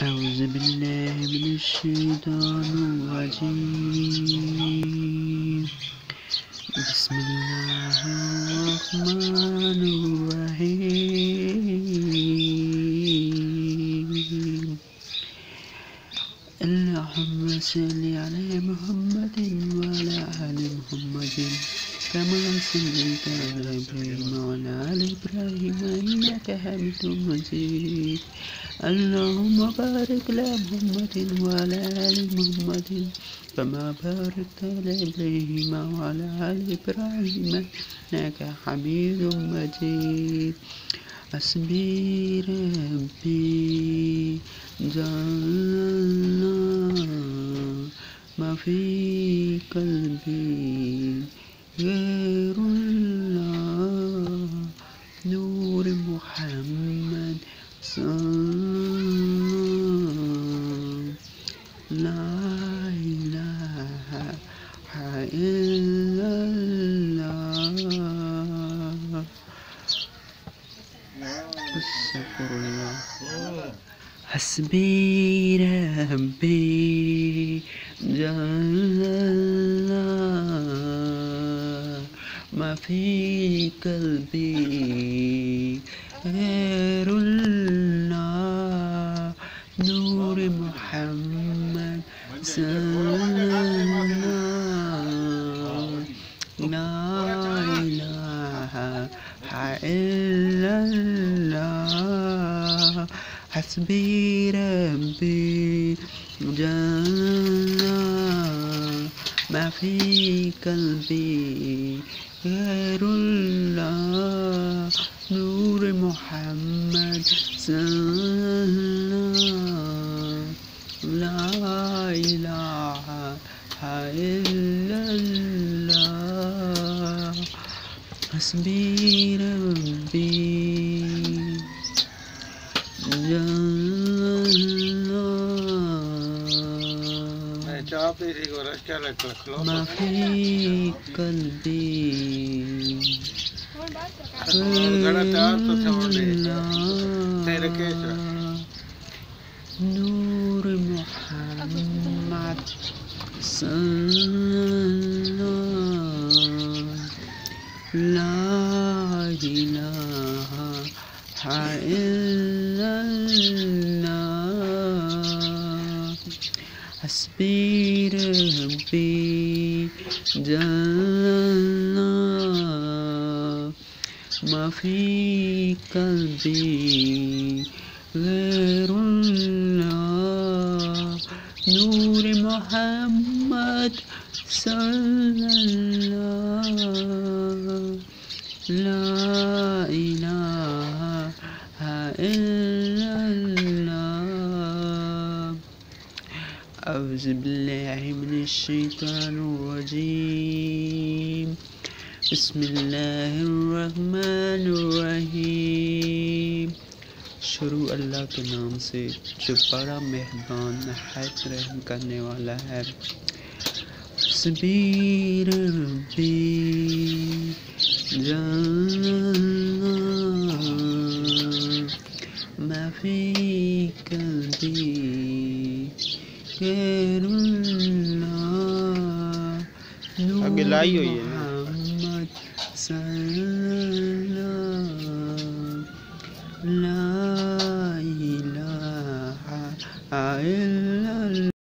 أعوذ بالله من الشيطان الرجيم. بسم الله الرحمن الرحيم. اللهم صل على محمد وعلى آل محمد. كما صليت على إبراهيم وعلى آل إبراهيم إنك حميد مجيد اللهم بارك على محمد وعلى آل محمد كما باركت على إبراهيم وعلى آل إبراهيم إنك حميد مجيد. حسبي ربي جل ما في قلبي غير الله نور محمد صلى لا إله إلا الله استغفر الله حسبي ربي. جل ما في قلبي غير الله. نور محمد صلى الله لا إله إلا الله حسبي ربي جل ما في قلبي غير الله. نور محمد صلى لا إله إلا الله. حسبي ربي. माफ़ी कल दी नूर मोहम्मद ला इलाहा النار. حسبي ربي جل ما في قلبي غير الله نور محمد صلى الله لا إله إلا أعوذ بالله من الشيطان الرجيم. بسم الله الرحمن الرحيم. شروع اللہ کے نام سے جو بڑا مہربان نہایت رحم کرنے والا ہے. سبیر ربی جان गैरुल्लाह अगे लाई हुई है।